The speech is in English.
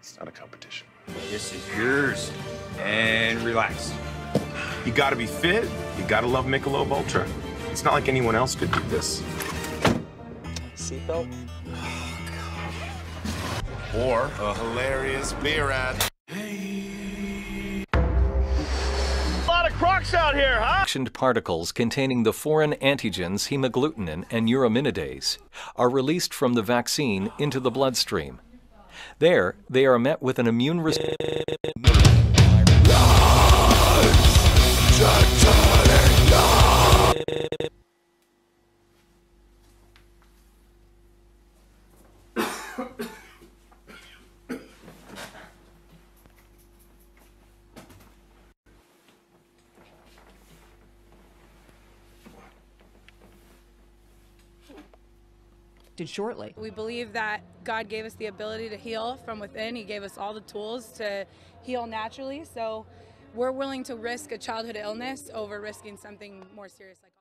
It's not a competition. This is yours. And relax. You gotta be fit. You gotta love Michelob Ultra. It's not like anyone else could do this. Seatbelt? Or a hilarious beer ad. Hey. A lot of crocs out here, huh? Actioned particles containing the foreign antigens hemagglutinin and neuraminidase are released from the vaccine into the bloodstream. There, they are met with an immune response. Shortly. We believe that God gave us the ability to heal from within. He gave us all the tools to heal naturally. So we're willing to risk a childhood illness over risking something more serious like